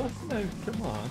Now, come on.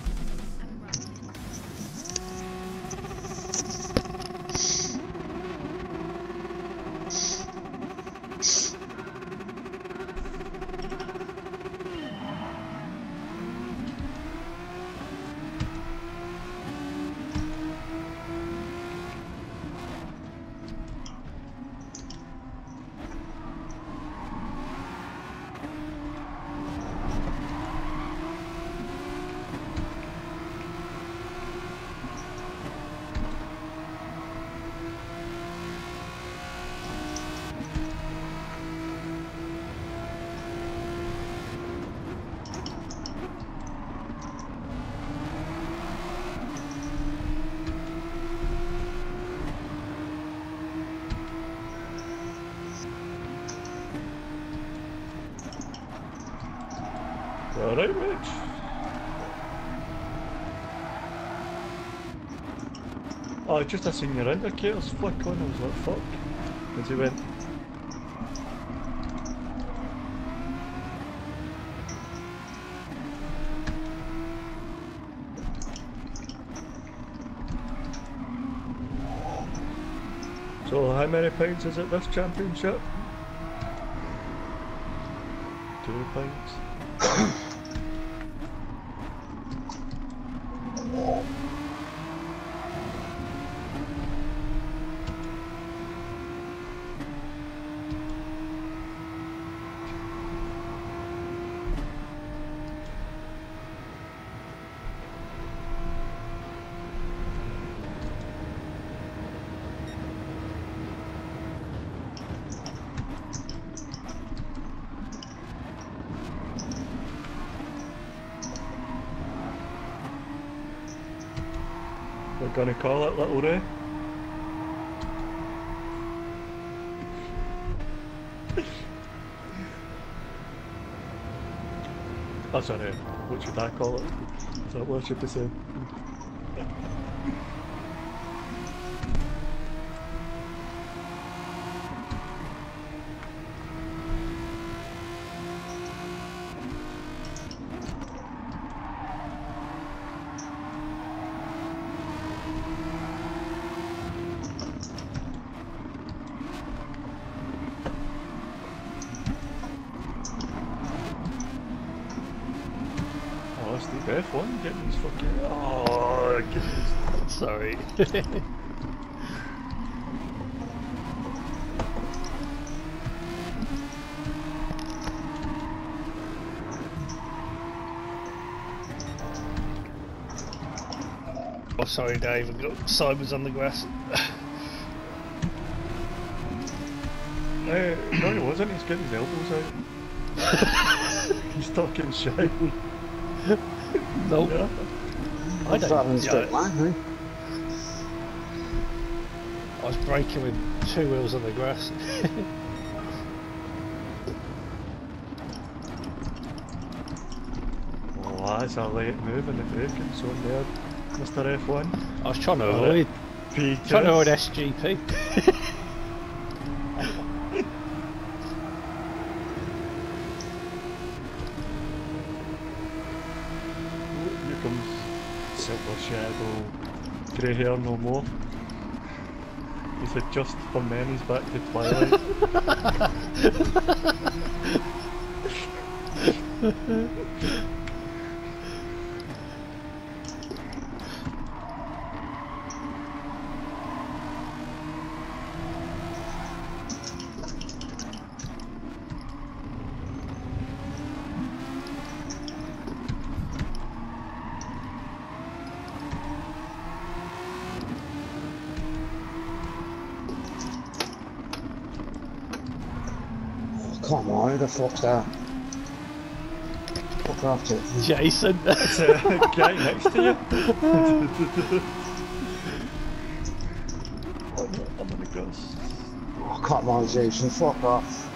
Alright, Rich. Oh, just a seen your indicators flick on, I was like, fuck. And he went, So how many points is it this championship? Two points. We're gonna call it Little Ray. oh sorry, what should I call it? That what should be saying? Oh, it's the F1 getting his fucking. Oh, goodness. Sorry. Oh, sorry, Dave. I've got Simons on the grass. Uh, no, he wasn't. He's getting his elbows out. He's talking shit. nope. Yeah. I It's driving in don't. straight line, eh? I was braking with two wheels on the grass. Oh, that's a late move in the braking zone there, Mr. F1. I was trying to avoid, trying to avoid SGP. Here comes Silver Shadow, grey hair no more. He's adjust for men, he's back to Twilight. fuck's that? Fuck off to it. Jason. It's a guy next to you. oh no, I'm gonna go. s- Oh, come on, Jason, fuck off.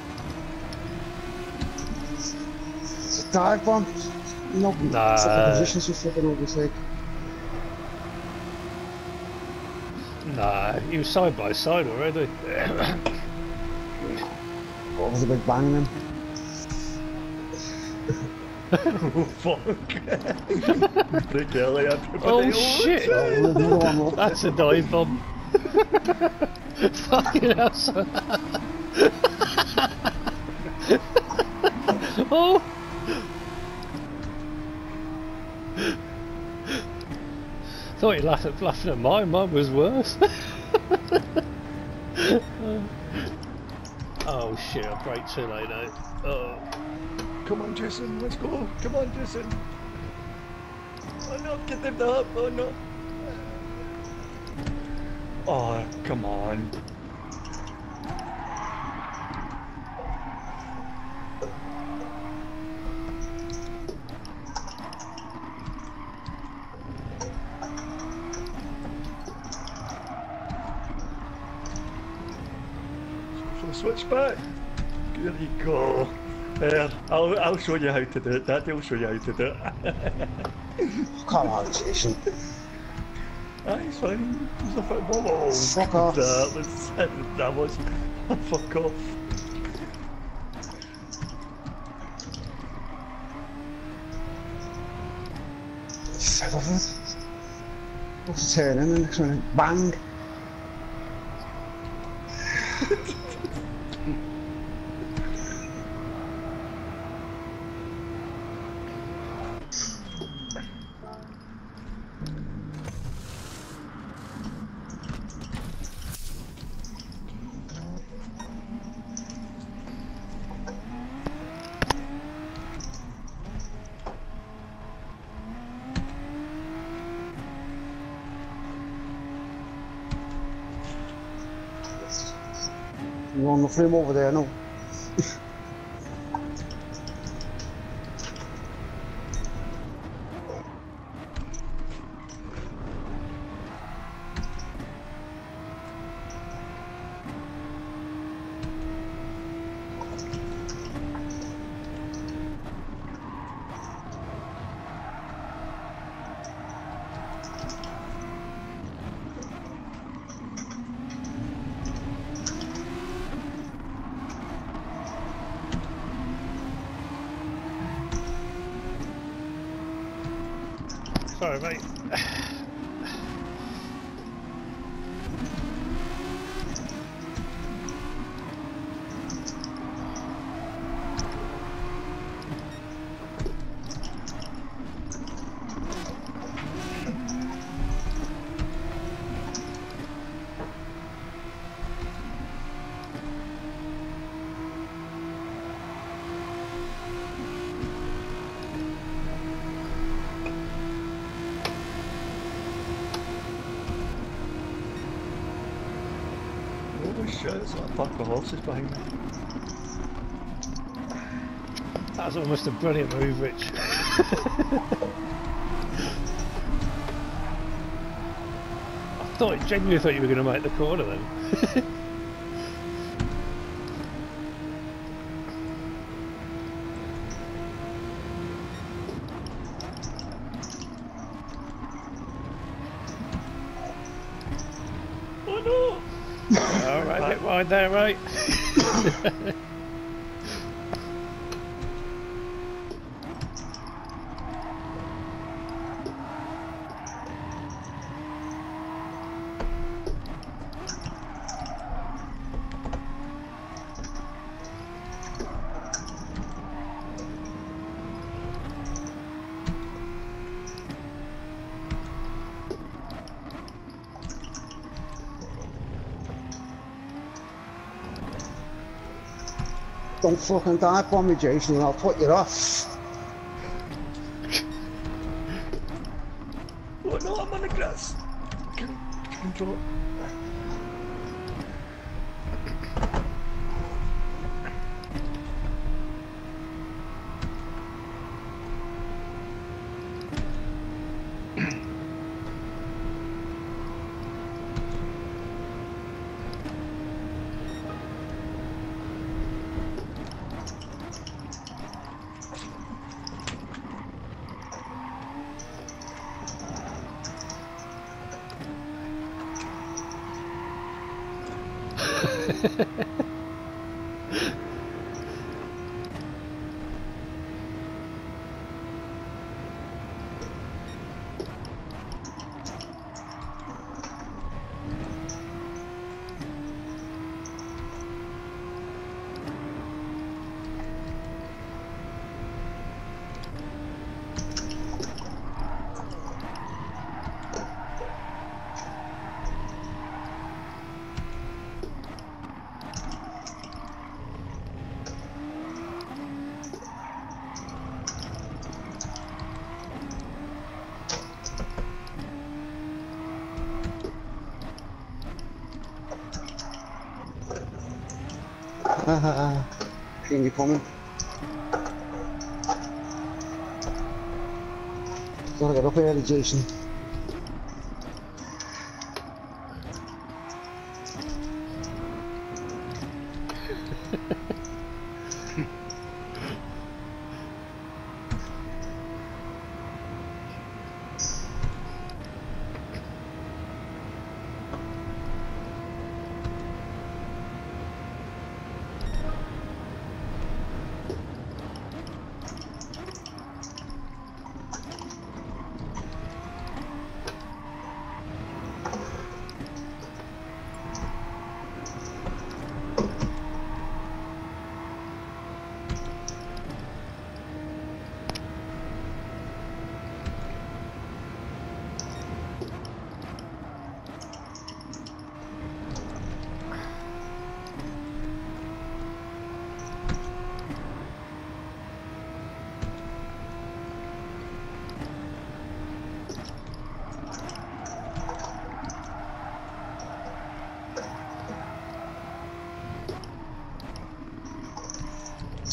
It's a dive bomb. No, Nah. fucking positions you fucking overtake. nah, he was side by side already. What was a big bang then? Fuck! Oh shit! That's a dive bomb. Fucking son. oh! Thought you laughed at laughing at mine, mine was worse. oh shit, I break too late now. Oh. Come on, Jason, let's go. Come on, Jason. Oh no, get them up. Oh no. Oh, come on. So switch back. There you go. There, I'll, I'll show you how to do it. Daddy will show you how to do it. Come on, Jason. Ah, it's fine. It's a football. Oh, Fuck off. That was, that was, fuck off. Of it. Turning the next one? Bang! Frame over there now. Sorry, mate. Holy shit, it's like a pack of horses behind me. That was almost a brilliant move, Rich. I thought, genuinely thought you were going to make the corner then. Oh no! All right, bit wide there, right? Don't fucking dive bomb me, Jason, and I'll put you off. Oh no, I'm on the grass. Can, it. Seen you coming. Gotta get up early, Jason.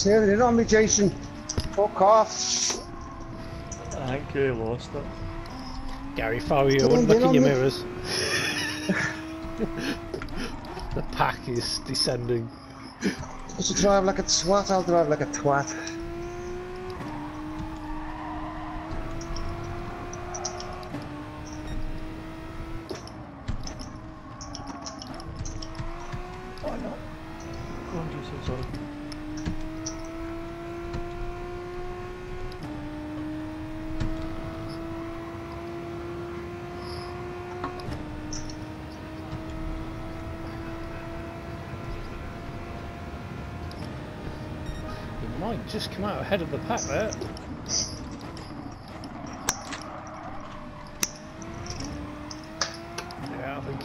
Saving it on me, Jason. Fuck off. I think you lost it. Gary, if I were you, Don't look get in your me. mirrors. the pack is descending. Supposed to drive like a twat, I'll drive like a twat. Oh no. Go on, Jason, sorry. You might just come out ahead of the pack there.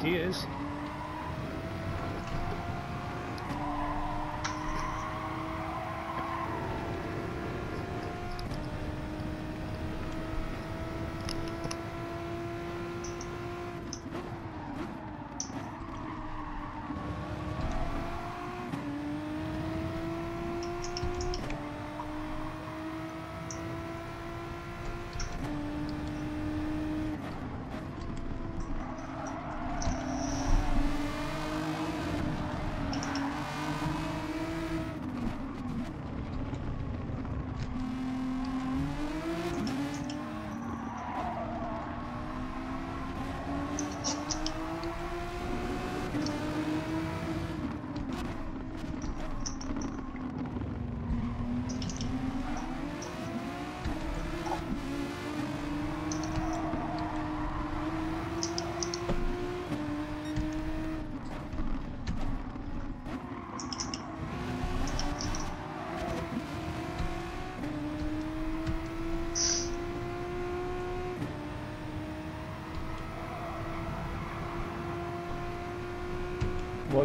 Yeah,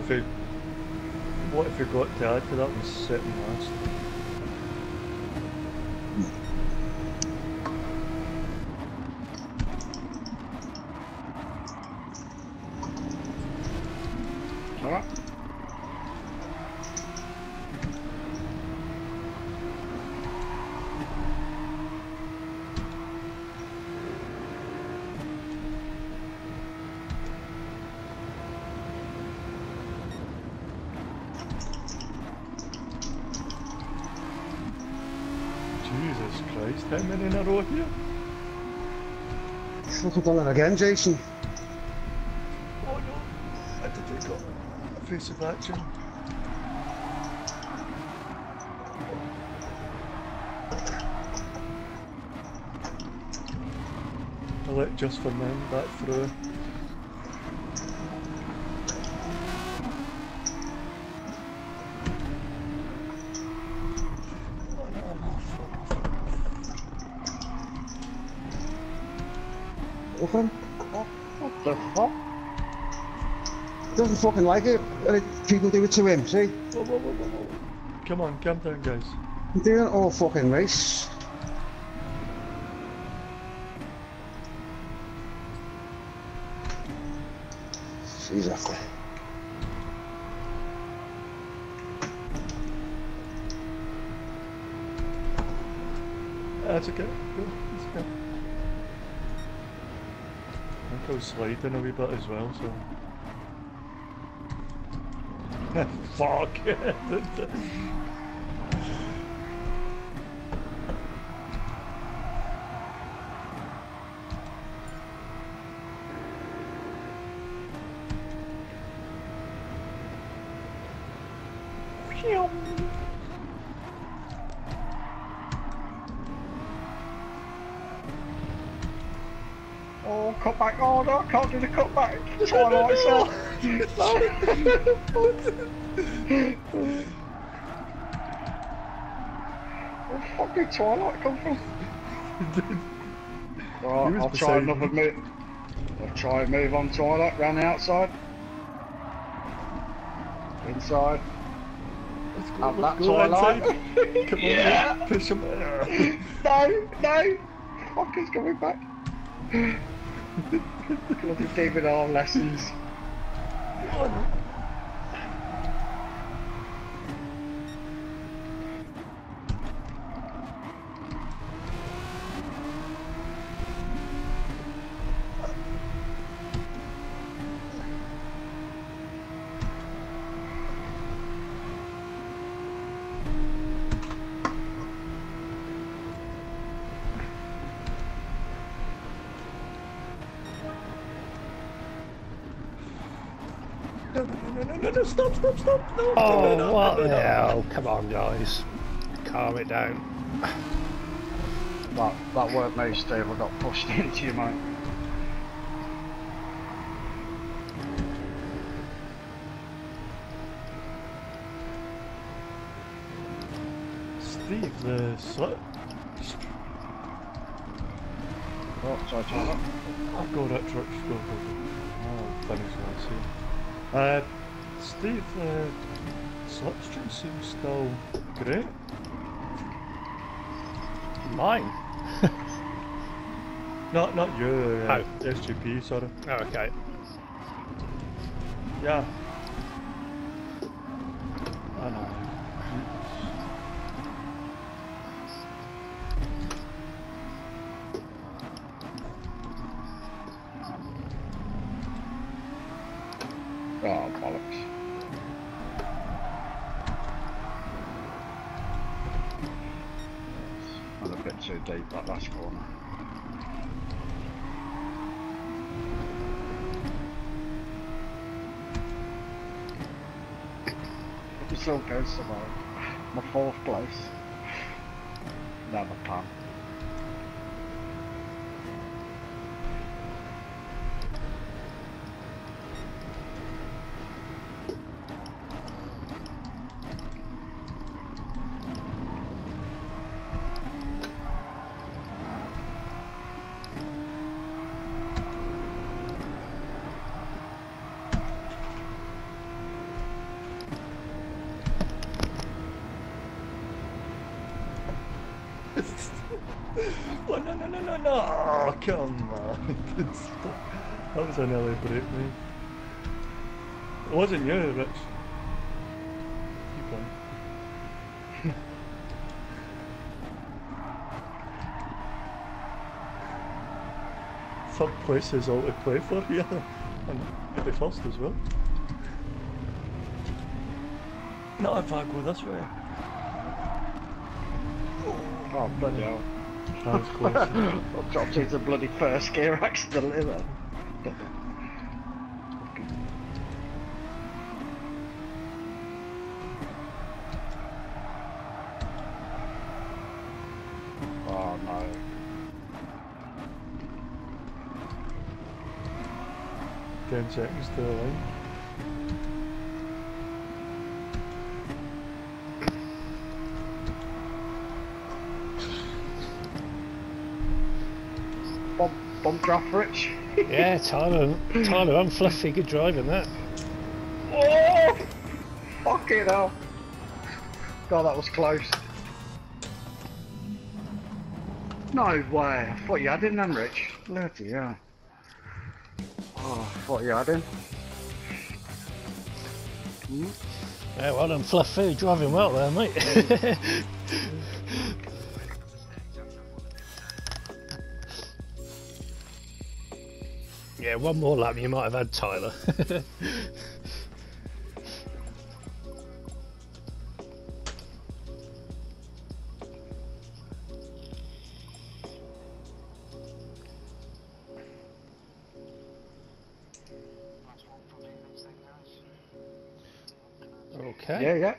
if you what if you got to add to that and second last? Alright. Jesus Christ, how many in a row here? Fucking done it again, Jason. Oh no! I did take a face of action. I let just for men back through. fucking like it, and people do it to him, see? Whoa, whoa, whoa, Come on, calm down, guys. You're doing all fucking race. She's after. That's okay. Cool. Okay. I think I was sliding a wee bit as well, so. Fuck! It. Oh, cut back. Oh no, I can't do the cut back. Twilight Cell. Where the fuck did Twilight come from? Right, I'll try beside another me. move. I'll try and move on Twilight, round the outside. Inside. Let's go, Have let's that go Twilight. inside. Come on, Yeah. mate, push him. No, no! Fucker's coming back. Bloody David R lessons. No, stop, stop, stop, no. Oh, no, no, what no, the no. hell? Come on, guys. Calm it down. That, that weren't me, Steve. I got pushed into you, mate. Steve, the slip. Oh, sorry, Tyler. I'll go that truck, just go, go, go. I'll finish what I see. Uh, Steve, the slipstream seems still great. Mine? Not, not your uh, Oh. SGP, sorry. Oh, okay. Yeah. I know. Oh, bollocks. Went a bit too deep that last corner. It still goes somewhere. My fourth place. Never pan. oh, no, no, no, no, no. Oh, come on. that was an early break, mate. It wasn't you, Rich. Keep on. Third place is all to play for here. And maybe first as well. Not if I go this way. Oh, bloody hell. That was close. I dropped into bloody first gear accidentally there. Oh no. Ten seconds to the line. Bump rich. Yeah, Tyler, Tyler, I'm fluffy. Good driving that. Oh! fuck it hell. God, that was close. No way. I thought you had him then, Rich. Bloody hell. Oh, I thought you had him. Hmm? Yeah, well done, Fluffy. Driving well there, mate. Yeah, one more lap, you might have had Tyler. okay. Yeah, yeah.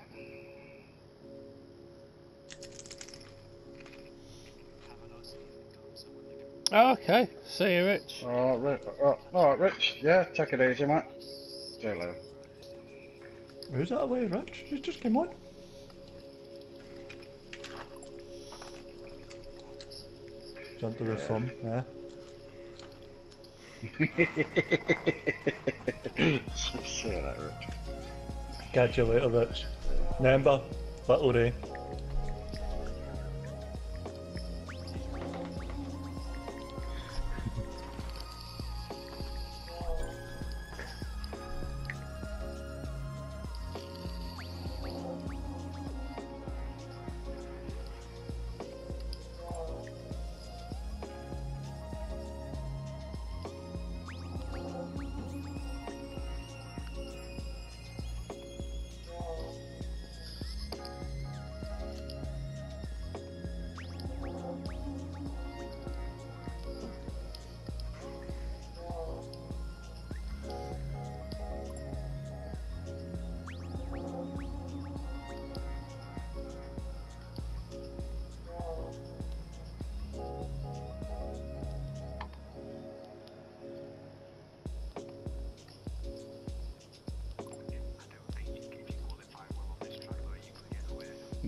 Okay. See you, Rich. All right, Rich. Uh, all right, Rich. Yeah, take it easy, mate. See you later. Who's that away, Rich? You just came on. Jump to the sun, yeah. See you later, Rich. Catch you later, Rich. Remember, little Ray.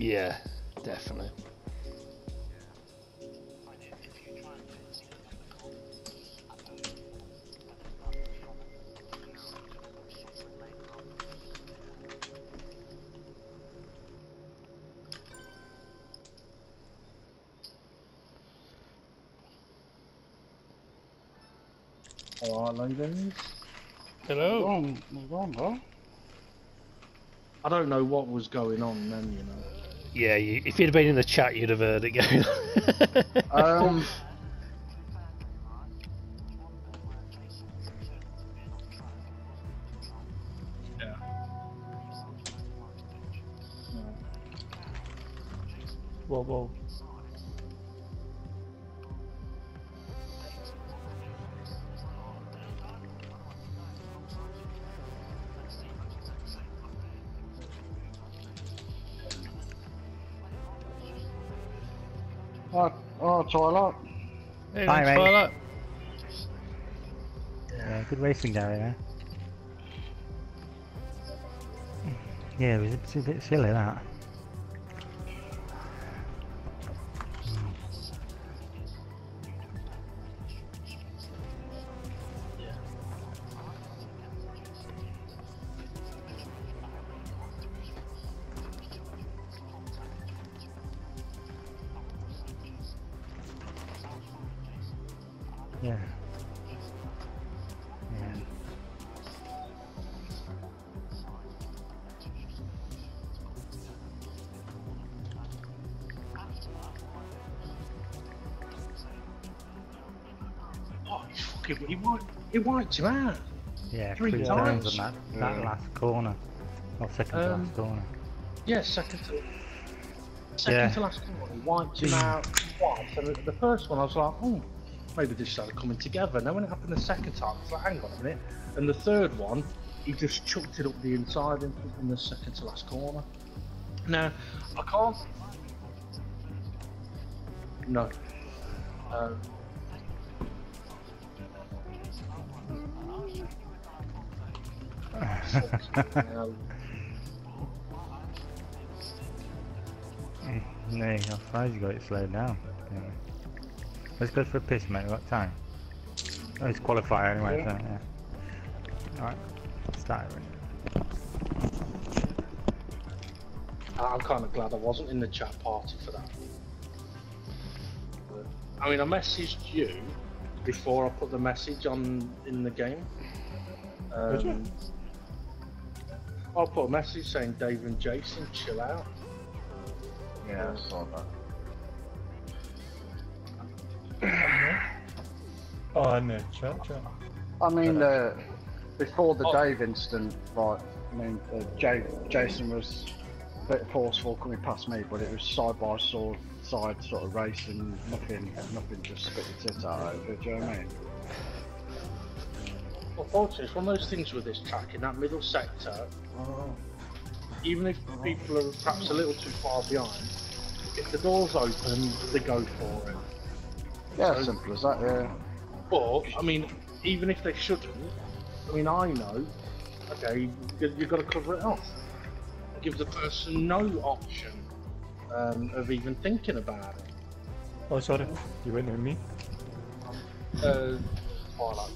Yeah, definitely. All right, ladies. Hello. on, move on, bro. I don't know what was going on then, you know. Yeah, you, if you'd have been in the chat, you'd have heard it going. Um, There. Eh? Yeah, was a bit silly that. Yeah. Fucking, he wiped, he wiped him out. Yeah, Three three times? on that, that Yeah. last corner. Or second to Um, last corner. Yeah, second to second Yeah. to last corner. He wiped him out twice. And the, the first one, I was like, oh, maybe this started coming together. And then when it happened the second time, I was like, hang on a minute. And the third one, he just chucked it up the inside in, in the second to last corner. Now, I can't. No. Um, no, I'm surprised you got it slowed down. Yeah. Let's go for a piss, mate. What time? Oh, it's qualifier anyway, Yeah. so yeah. Alright, start it. I'm kind of glad I wasn't in the chat party for that. But, I mean, I messaged you before I put the message on in the game. Did you? Um, I put a message saying Dave and Jason, chill out. Yeah, I saw that. Oh, in the chat, chat. I mean, uh, before the Oh. Dave incident, right? I mean, uh, Jay, Jason was a bit forceful coming past me, but it was side by side, side sort of racing. Nothing, nothing just spit the tits out of it. Do you know what I mean? Unfortunately, it's one of those things with this track in that middle sector. Even if people are perhaps a little too far behind, if the door's open, they go for it. Yeah, simple as that. Yeah. But I mean, even if they shouldn't, I mean, I know. Okay, you, you've got to cover it off. Give the person no option um, of even thinking about it. Oh, sorry. You went on me. Uh, Twilight.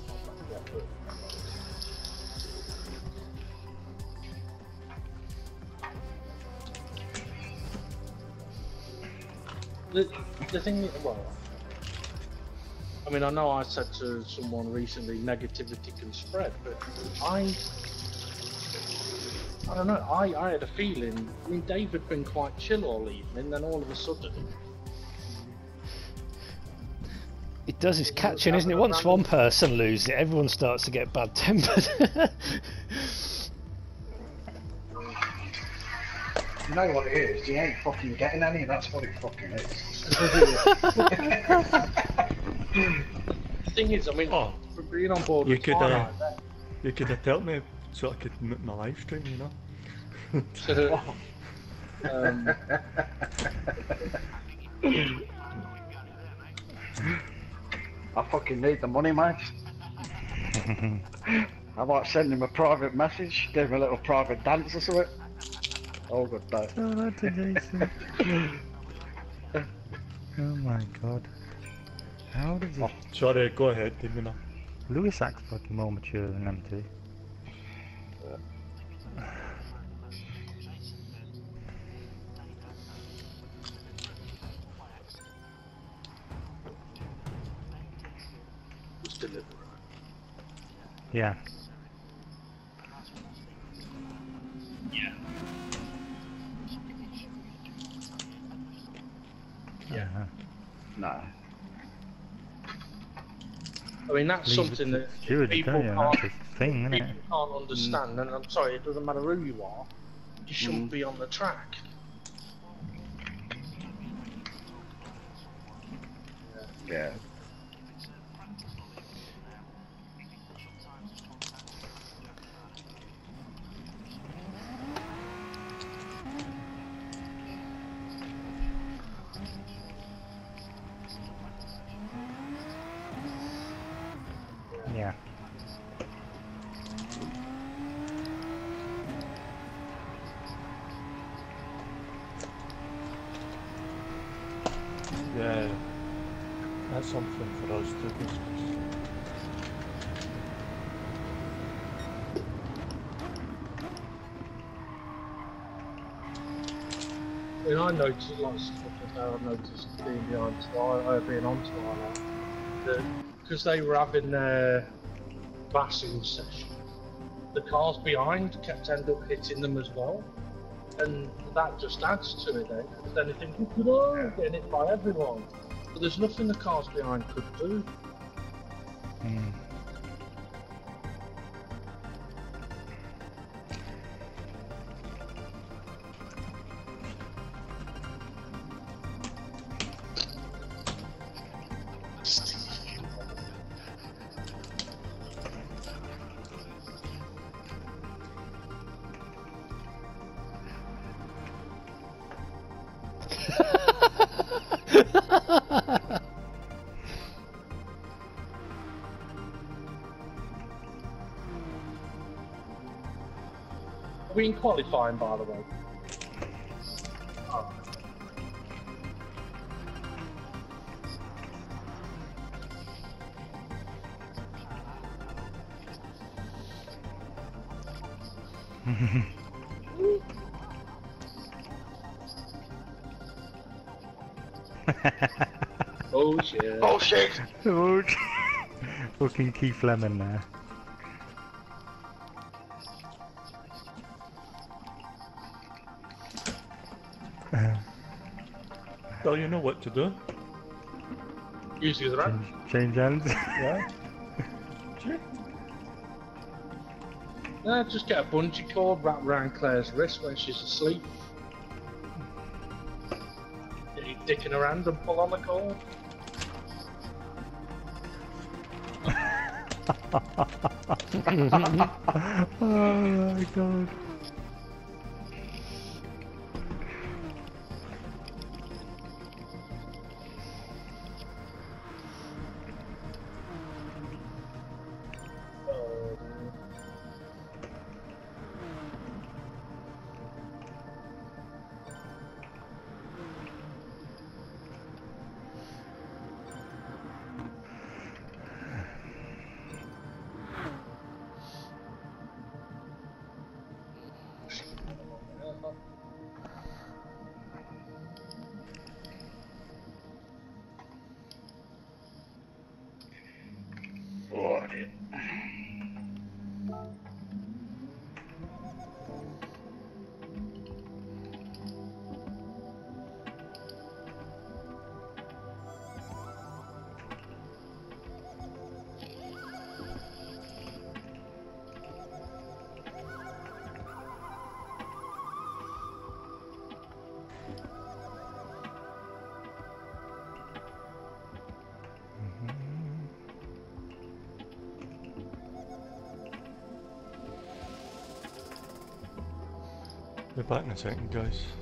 The, the thing, well, I mean, I know I said to someone recently, negativity can spread, but I, I don't know. I, I had a feeling. I mean, Dave had been quite chill all evening, then all of a sudden, It does its catching, isn't it? Once one person loses it, everyone starts to get bad tempered. You know what it is? You ain't fucking getting any. That's what it fucking is. the thing is, I mean, Oh. for being on board You could, uh, that- You could have told me so I could mute my live stream, you know? um, I fucking need the money, mate. I might send him a private message, give him a little private dance or something. All good though. Oh, that's a Jason. oh my god. How did he... Oh, sorry, go ahead, Divina. Lewis acts fucking more mature than them two. Yeah. Yeah. Yeah. No. I mean, that's Leave something that Stewart, people you? can't, That's the thing, isn't people it? can't understand. And I'm sorry, it doesn't matter who you are, you shouldn't Mm. be on the track. Yeah. Yeah. Noticed, like I noticed being behind Twilight, being on Twilight, that because they were having their bassing session, the cars behind kept end up hitting them as well, and that just adds to it. Then, because then you think, oh, getting hit by everyone, but there's nothing the cars behind could do. Mm. Are we qualifying, by the way? Oh. Oh shit. Oh shit! Fucking Keith Lemon there. Well, you know what to do. Use the other. Change, change hands. Yeah. Sure. Uh, just get a bungee cord wrapped around Claire's wrist when she's asleep. Get your dick in her hand and pull on the cord. oh my god. Be back in a second, guys.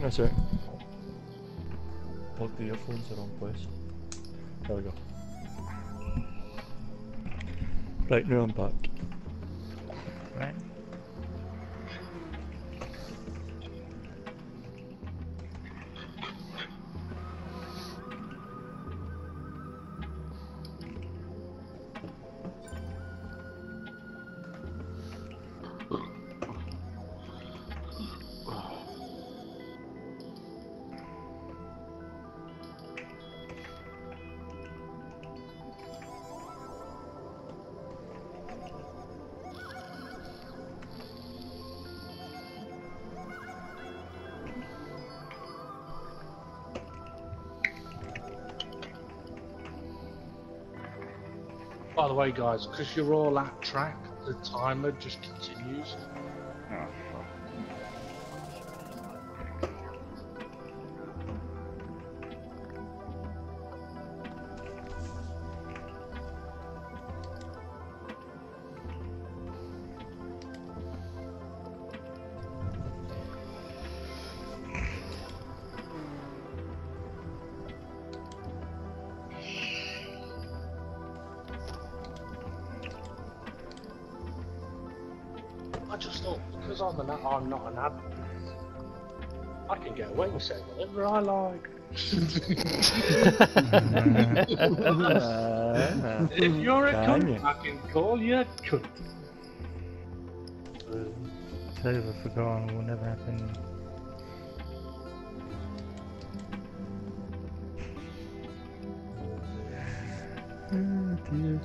Give me a. Plug the earphones in the wrong place. There we go. Right, now I'm back. Right. Way, guys, because you're all at track, the timer just continues. Whatever I like. if you're a cunt, you? I can call you a cunt. It's over, forgotten, will never happen. Oh dear.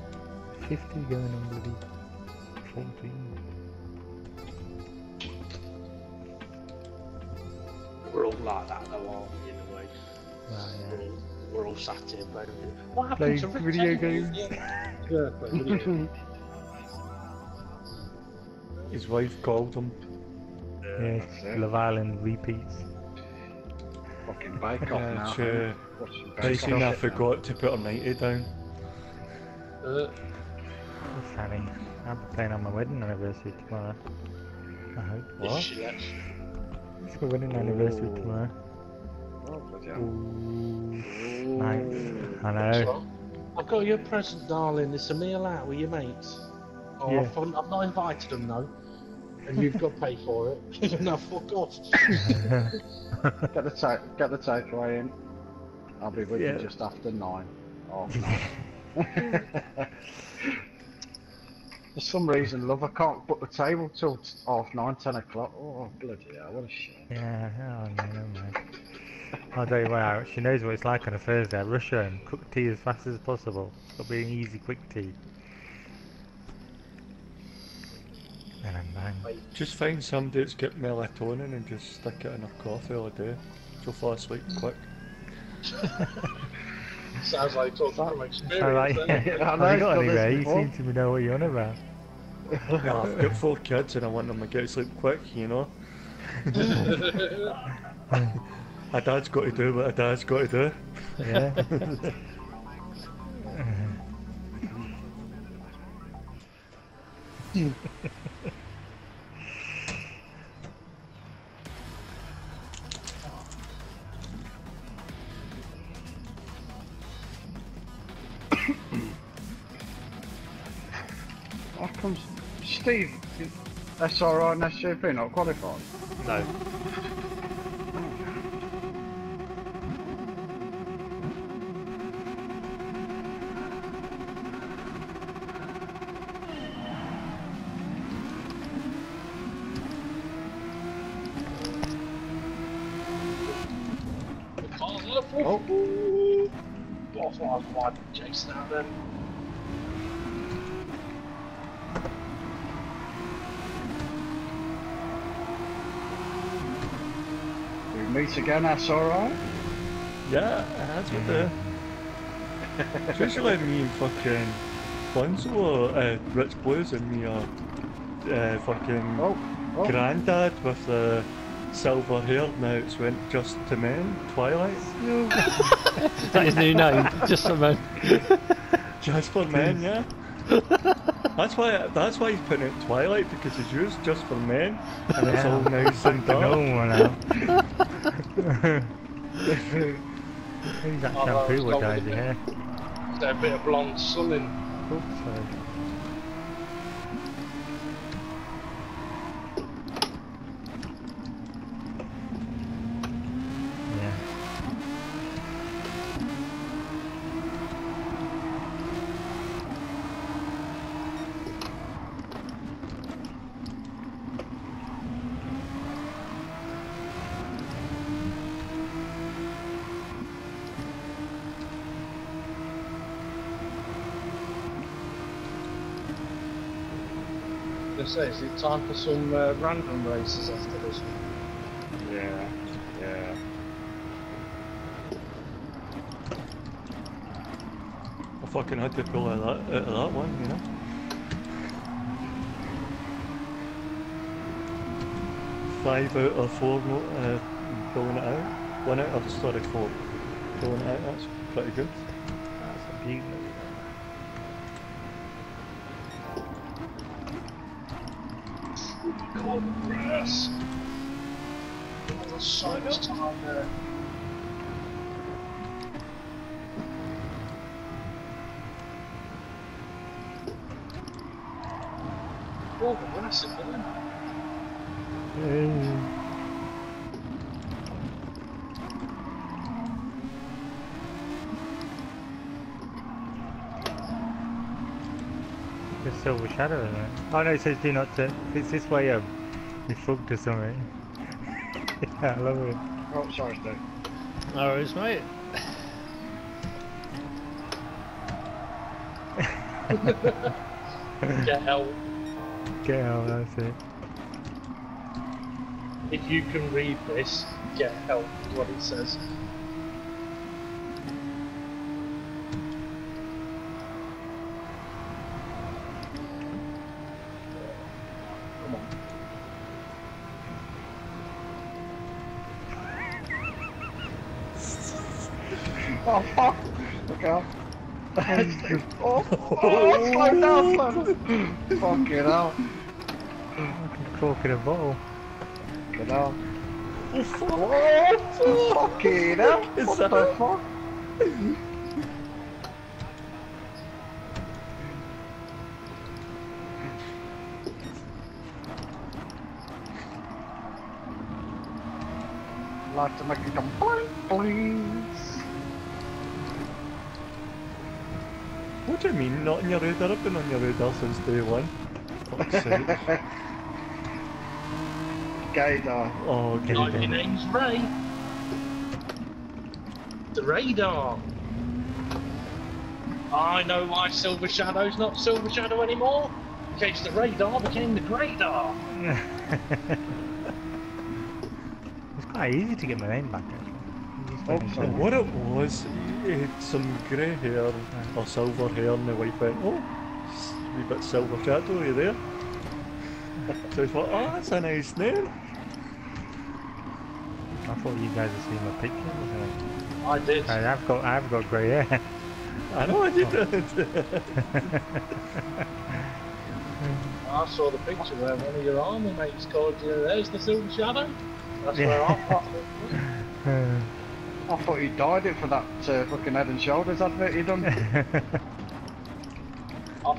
50 going on bloody 14. We're all like that, though, aren't we? In a way, Ah, we're, all, we're all sat here playing. What happened Playing to Rick video Taylor? games. Yeah, playing video games. His wife called him. Yes, it. Love Island repeats. Fucking bake off Uh, now. sure. Basically, I forgot to put her 90 down. Uh, What's happening? I'll be playing on my wedding anniversary tomorrow. I hope. What? Shit. It's my wedding anniversary tomorrow. Oh, bloody hell. Ooh. Nice. I know. So, I've got you a present, darling. It's a meal out with your mates. Oh, Yeah. I've, I've not invited them though. And you've got to pay for it. no, fuck off. Get the ta- get the takeaway in. I'll be with Yeah. you just after nine. Oh, nine. For some reason, love, I can't book the table till t- half nine, ten o'clock. Oh, bloody hell, what a shit. Yeah, oh no, never mind. I'll tell you what, Alex, she knows what it's like on a Thursday. I rush home, cook tea as fast as possible. It'll be an easy, quick tea. And I'm bang. Just find somebody that's got melatonin and just stick it in her coffee all day. She'll fall asleep quick. Sounds like talking from experience. Alright, then. yeah. I Have you got done any this way? You seem to know what you're on about. Yeah, oh, I've got four kids and I want them to get to sleep quick, you know? a dad's got to do what a dad's got to do. Yeah. Steve, SRI and SGP not qualified? No. Oh. Boss was wide chasing out then. We meet again, SRI? Yeah, that's what the. Especially me and fucking Bonzo, uh, Rich Blues and me are uh, fucking Oh, oh. granddad with the silver hair. Now it's went just to men, Twilight. Is that his new name? Just for men. Just for men, yeah. That's why that's why he's putting it Twilight because it's used just for men and it's all nice and dark. normal one now. Maybe that Oh, shampoo it's will got dye with your it. hair. There's a bit of blonde. Oops, sorry. Yeah. I say, is it time for some uh, random races after this one? Yeah, yeah. I fucking had to pull out of that, out of that one, you know. Five out of four mo- uh, pulling it out. One out of sorry four pulling it out. That's pretty good. That's a beauty. God, grass. There's so much time there. Oh, massive, isn't it? Yay. The silver shadow in it. Oh no, it says do not turn. It's this way um, up. You fucked or something. yeah, I love it. Oh, sorry, Steve. No worries, mate. Get help. Get out, that's it. If you can read this, get help what it says. Come on. Oh, fuck! Okay. Oh, oh, slow down, son. Fucking hell. Cork in a bottle. Fucking hell. Oh fuck! Oh, fucking hell. What the fuck? To make it come boing, please. What do you mean, not on your radar? I've been on your radar since day one. Fuck's sake. Gator. Oh, okay. Get it Like, done. your name's Ray. The radar. I know why Silver Shadow's not Silver Shadow anymore. In case the radar became the Greydar. it's quite easy to get my name back actually. Oh, went and sorry. said- What it was, he had some grey hair or silver hair, and the wife went, "Oh, s- wee bit silver shadow, are you there?" So he thought, "Oh, that's a nice name." I thought you guys had seen my picture. or. I did. I have got, I have got grey hair. I know I did. Oh. I saw the picture where one of your army mates called you, there's the Silver Shadow. That's where I popped it. I thought he died it for that uh, fucking head and shoulders advert he done. I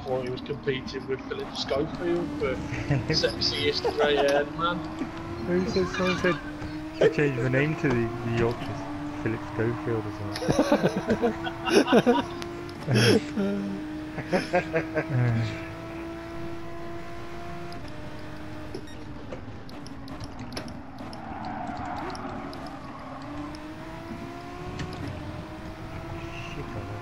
thought he was competing with Philip Schofield for sexiest grey haired man. Who said someone said to change my name to the, the Yorkshire Philip Schofield or something? Shit, I don't know.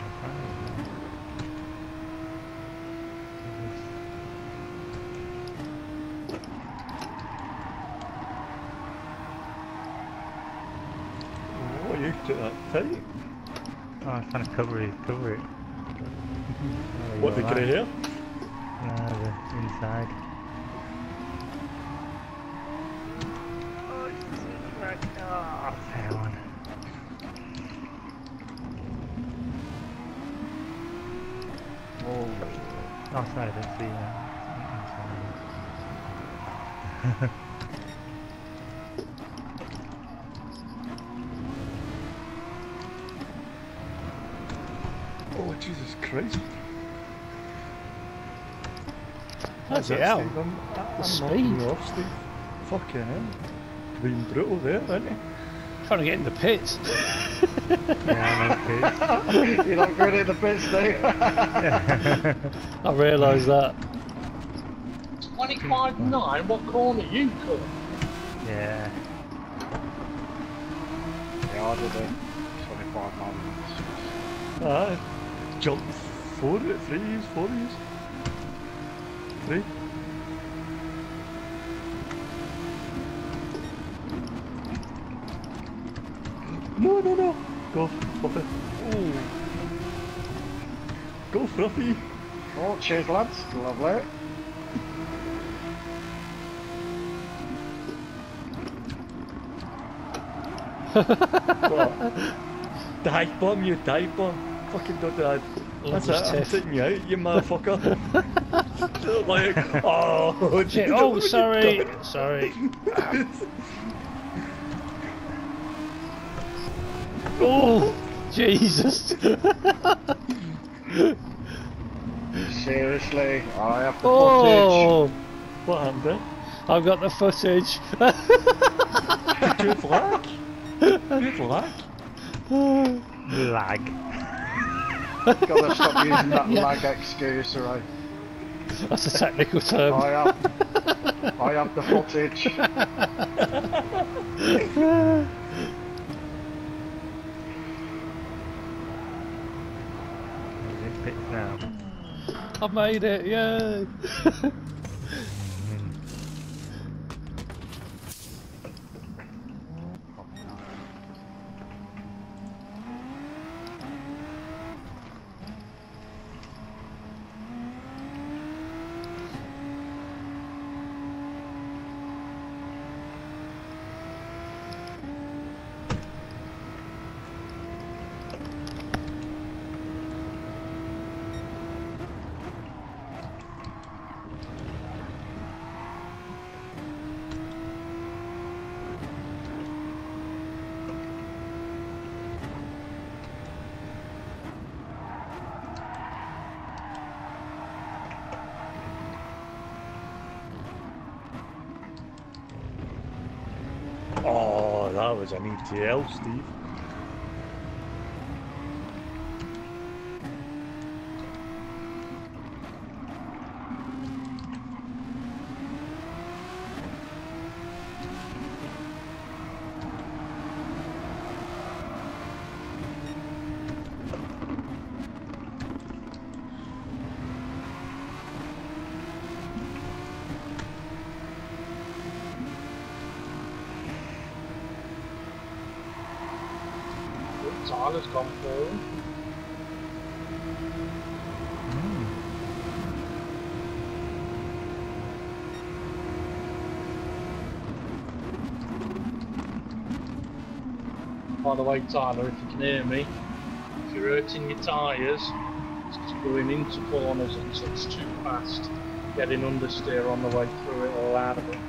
what are you to that tight? Oh, I was trying to cover it, cover it. Oh, What the you're grey hair? No, the inside. Oh, fair one. oh, Oh, sorry, I didn't see that. Mm-mm, Oh Jesus Christ! Bloody it, hell. Steve. I'm, I'm speed. off, Steve. Fucking hell. Being brutal there, isn't you? Trying to get in the pits. Yeah, I know, you're not good at the pits, Steve. I realised that. 25 9, what corner you cut? yeah. yeah, I did it. 25 moments. Ah, jump four, three years, four years. Three. No, no, no. Go, Fluffy. Ooh. Go, Fluffy. Oh, cheers, lads. Lovely. Dive bomb, you dive bomb. Fucking don't do that. That's Love it, I'm tiff. taking you out, you motherfucker. like, oh, Shit. Oh, you Oh, sorry. Sorry. Oh, Jesus. Seriously, I have the oh. footage. Oh, What happened there? I've got the footage. Good luck. Good luck. Lag. Gotta stop using that Yeah. lag excuse, right? That's a technical term. I have, I have the footage. This bit now. I've made it, yay! was Steve. Tyler's gone through. Hmm. By the way, Tyler, if you can hear me, if you're hurting your tyres, it's you're going into corners and it's too fast. Getting understeer on the way through it or out of it.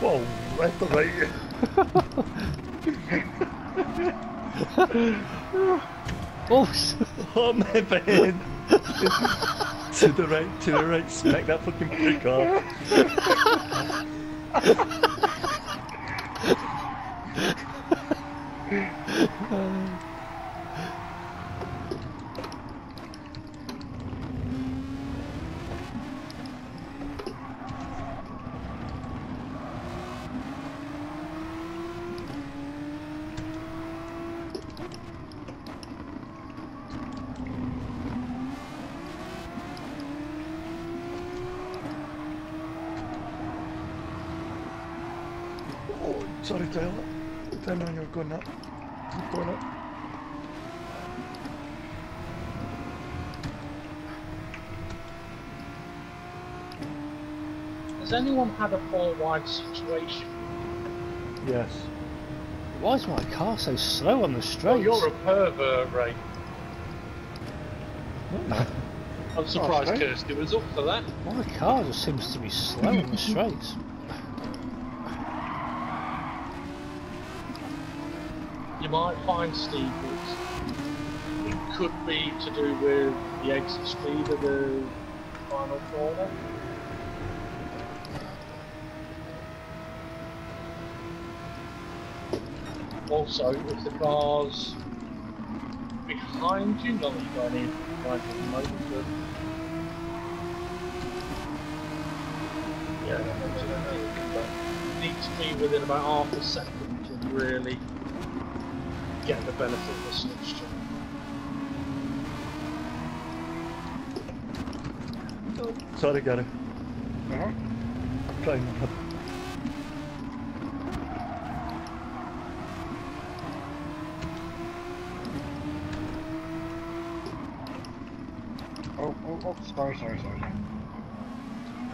Whoa, right the right. Oh, Oh my bed. to the right, to the right, smack that fucking prick off. Oh, sorry Tyler. Didn't know you were going up. You're going up. Has anyone had a four wide situation? Yes. why is my car so slow on the Oh, straight? you're a pervert, Ray. I'm surprised okay. Kirsty was up for that. My car just seems to be slow on the straights. You might find, Steve, that it could be to do with the exit speed of the final corner. Also, if the car's behind you, not that you've got any behind you at the moment, but yeah, it needs to be within about half a second to really get the benefit of the switch to. Sorry, Gary. Uh-huh. Trying. Oh, oh, oh, sorry, sorry, sorry.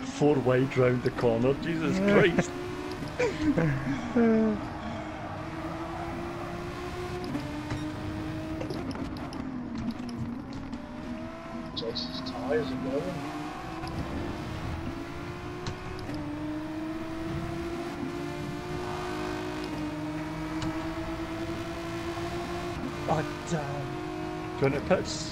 Four wide round the corner. Jesus Christ. Jason's tyres are going. Oh damn. Do you want to pitch, Steve? F1?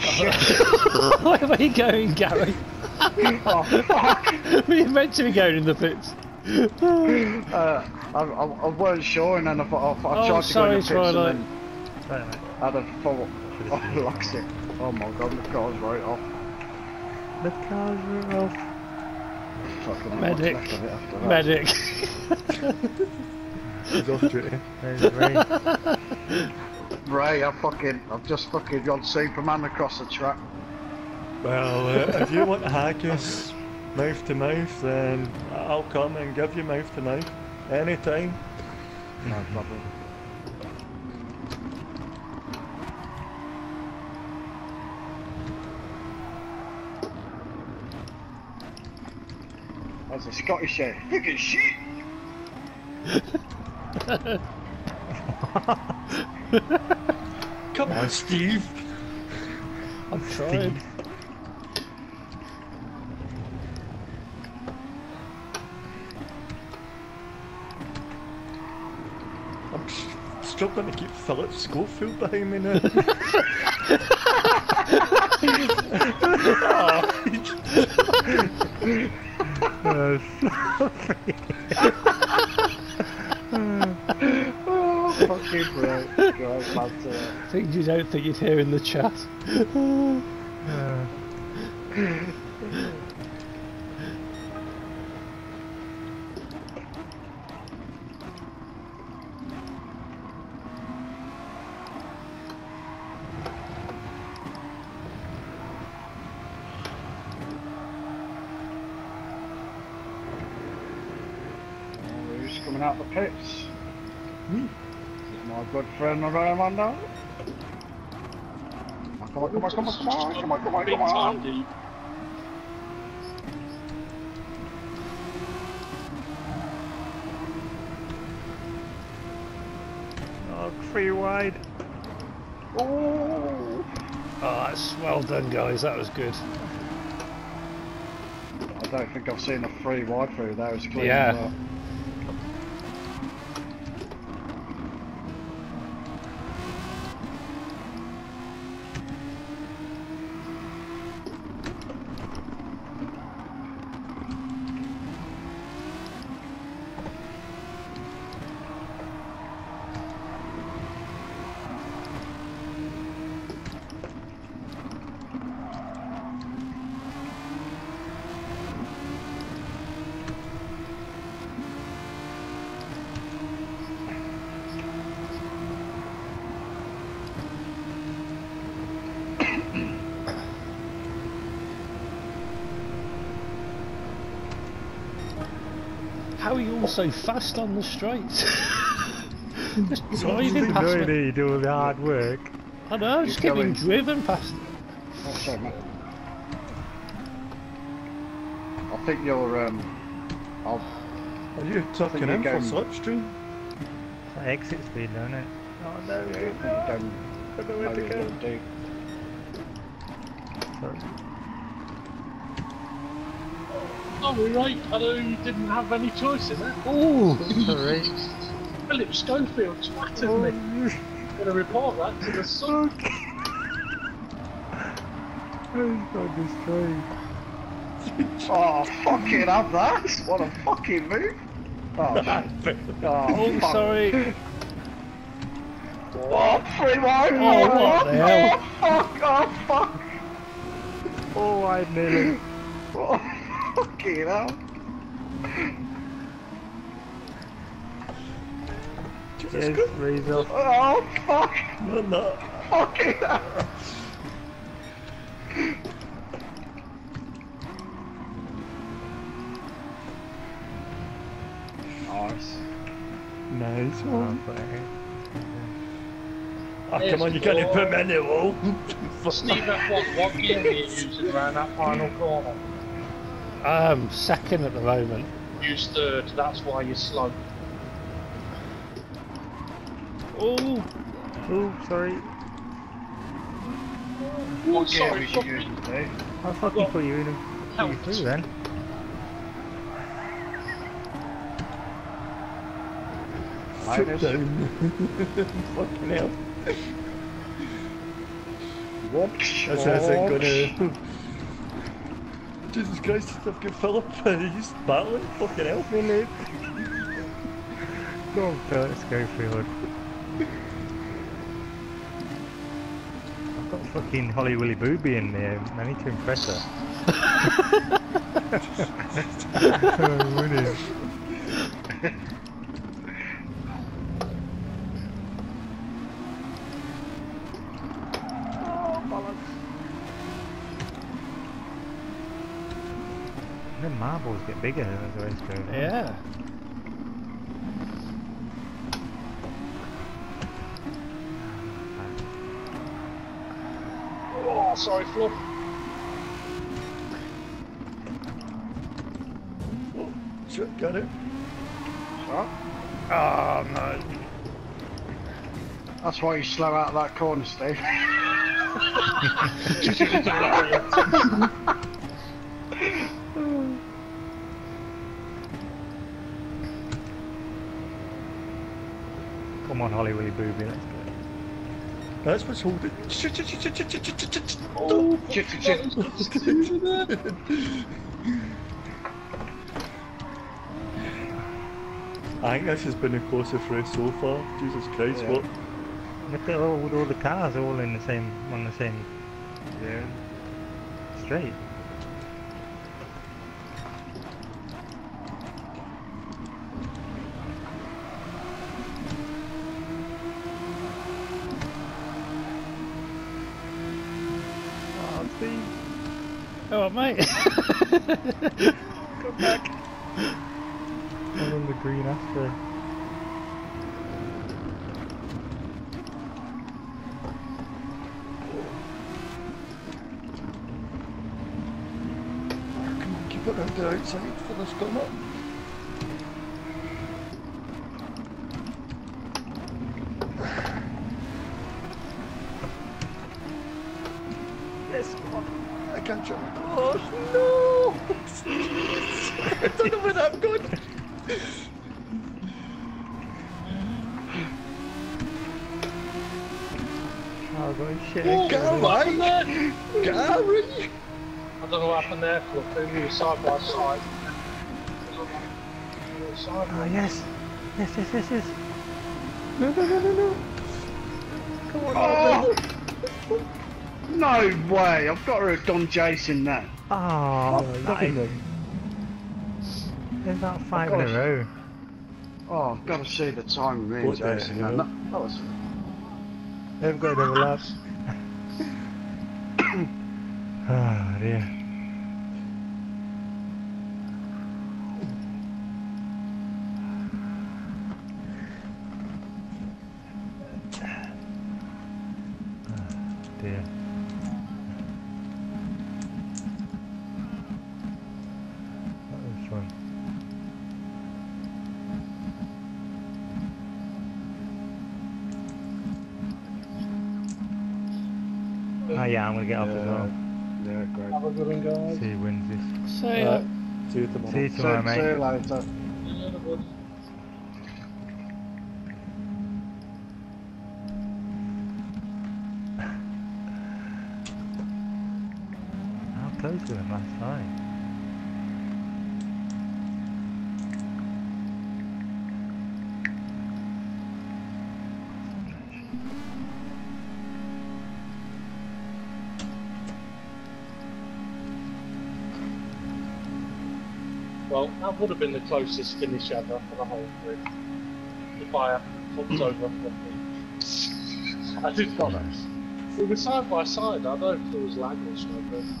Oh shit! Where are you going, Gary? oh fuck! were you meant to be going in the pits? Uh, I, I, I weren't sure, and then I thought I, I Oh, tried to go in the pits, Twilight. and then I had a fall. I lost it. Oh my god, the car's right off. The cars right off. Fucking Medic. what's left of it. Medic. He's off duty. There's Ray. Ray, I fucking, I've just fucking gone Superman across the track. Well, uh, if you want to hack us mouth to mouth, then I'll come and give you mouth to mouth anytime. No problem. That's a Scottish say. Fucking shit! Come on, Steve. I'm trying. I'm struggling to keep Philip Schofield behind me now. Oh, fucking great. Great banter. Things you don't think you'd hear in the chat. uh, Oh, Who's coming out the pits? My friend Raymond. Come on, come on, come on, come on, come on, come on, come on. time, dude. oh, three wide. Oh, Oh, that's well done, guys. That was good. I don't think I've seen a free wide through there as clean Yeah. as that. How are you all so fast on the straights? just driving past know me. you do all the hard work. I know, just Keep getting driven past. Oh, sorry, mate. I think you're, um, I'll, Are you tucking you're in for going- slipstream? It's like exit speed, don't it? Oh no, yeah, I you're going I don't know where to go. little deep. Sorry. Oh, right. I know you didn't have any choice in that. Oh, sorry. Philip Schofield twatted me. Oh. I'm going to report that to the sun. I got destroyed. Oh, fucking have that! What a fucking move! Oh, shit. oh, Oh, fuck. sorry. Oh, free wide! Oh, what the oh, hell? Oh, fuck! Oh, fuck! Oh, I nearly. Oh, fucking hell! Yes, raise. Oh, fuck! No, no. Fucking hell! Nice. Nice Oh, one. but- Ah, come on, you can't even put me in the wall. Steve F1, what gear are you using around that final corner? Um, second at the moment. Use third, that's why you're slow. Oh, Oh, sorry. Oh, What gear sorry, was you fuck using, Steve? I fucking put you in and put you Helped. through then. Sit Minus. down. Fucking hell. Whoops. This isn't whoops. gonna. Jesus Christ, I've got Philip. He's battling. Fucking hell. Philip. Go on, Phil, let's go forward. I've got fucking Holly Willy Booby in there. I need to impress her. oh, winning. The marbles get bigger as the race goes on. yeah. Oh, sorry, Fluff. Oh, shit, got it. Oh, Oh no. That's why you slow out of that corner, Steve. Holly Willy Booby. Let's go. That's what's all the. Oh, I think this has been a closer race so far. Jesus Christ, yeah. what? Look at all, all the cars all in the same on the same. Yeah. Straight. Oh, mate. come back. All in the green Astra. Come on, keep it round the outside for this corner. Yes, come on. I can't jump. Oh no! I don't know where that going. Oh, got his shit. Oh, Gary! what happened there? Gary! I don't know what happened Side by side. Oh yes, yes, yes, yes, yes. No, no, no, no, no. Come on, Oh! No way! I've got to have done Jason ah, that. Oh, Oh, nice. There's about five in a row. Oh, I've got to see the time me and What Jason. That, that was. They've got another lap. oh ah, dear. See at the moment. Six, six, six, that would have been the closest finish ever for the whole grid. If I hadn't flipped over Fluffy. I did not. We were side by side. I don't know if there was lag or something,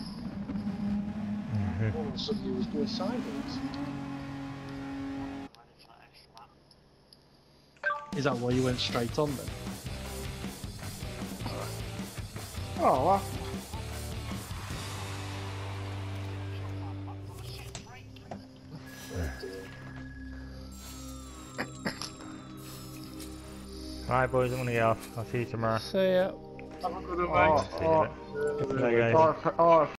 but all of a sudden he was going sideways. Is that why you went straight on then? Oh, well. Right, boys, I'm gonna get off. I'll see you tomorrow. so yeah. Have a good one, Oh, mate. oh, See you, guys. oh, oh,